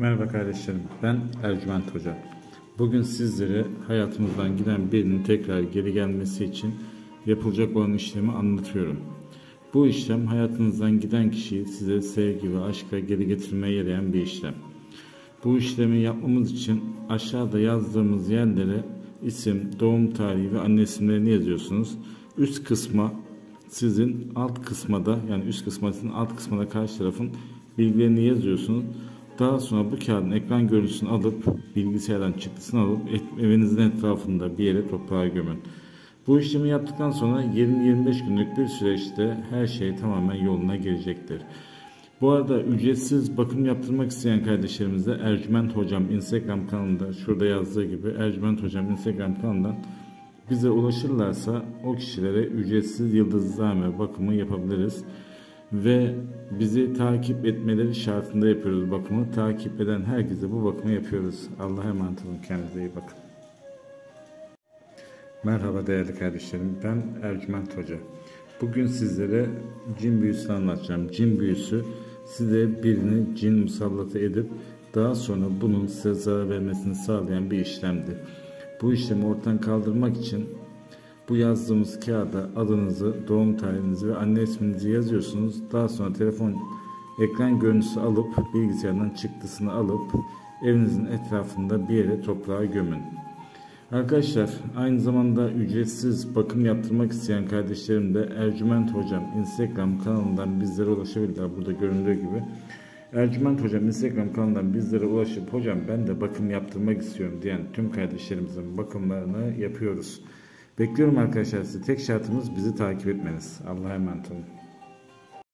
Merhaba kardeşlerim, ben Ercüment Hoca. Bugün sizlere hayatımızdan giden birinin tekrar geri gelmesi için yapılacak olan işlemi anlatıyorum. Bu işlem hayatınızdan giden kişiyi size sevgi ve aşka geri getirmeye yarayan bir işlem. Bu işlemi yapmamız için aşağıda yazdığımız yerlere isim, doğum tarihi ve anne isimlerini yazıyorsunuz. Üst kısma sizin alt kısma da yani üst kısma sizin alt kısma da karşı tarafın bilgilerini yazıyorsunuz. Daha sonra bu kağıdın ekran görüntüsünü alıp bilgisayardan çıktısını alıp evinizin etrafında bir yere toprağa gömün. Bu işlemi yaptıktan sonra 20-25 günlük bir süreçte her şey tamamen yoluna girecektir. Bu arada ücretsiz bakım yaptırmak isteyen kardeşlerimize Ercüment Hocam Instagram kanalında şurada yazdığı gibi Ercüment Hocam Instagram kanalından bize ulaşırlarsa o kişilere ücretsiz yıldızlame bakımı yapabiliriz ve bizi takip etmeleri şartında yapıyoruz bakımı. Takip eden herkese bu bakımı yapıyoruz. Allah'a emanet olun. Kendinize iyi bakın. Merhaba değerli kardeşlerim. Ben Ercüment Hoca. Bugün sizlere cin büyüsünü anlatacağım. Cin büyüsü size birini cin musallatı edip daha sonra bunun size zarar vermesini sağlayan bir işlemdi. Bu işlemi ortadan kaldırmak için bu yazdığımız kağıda adınızı, doğum tarihinizi ve anne isminizi yazıyorsunuz. Daha sonra telefon ekran görüntüsü alıp bilgisayardan çıktısını alıp evinizin etrafında bir yere toprağa gömün. Arkadaşlar aynı zamanda ücretsiz bakım yaptırmak isteyen kardeşlerim de Ercüment Hocam Instagram kanalından bizlere ulaşabilirler. Burada göründüğü gibi. Ercüment Hocam Instagram kanalından bizlere ulaşıp hocam ben de bakım yaptırmak istiyorum diyen tüm kardeşlerimizin bakımlarını yapıyoruz. Bekliyorum arkadaşlar sizi. Tek şartımız bizi takip etmeniz. Allah'a emanet olun.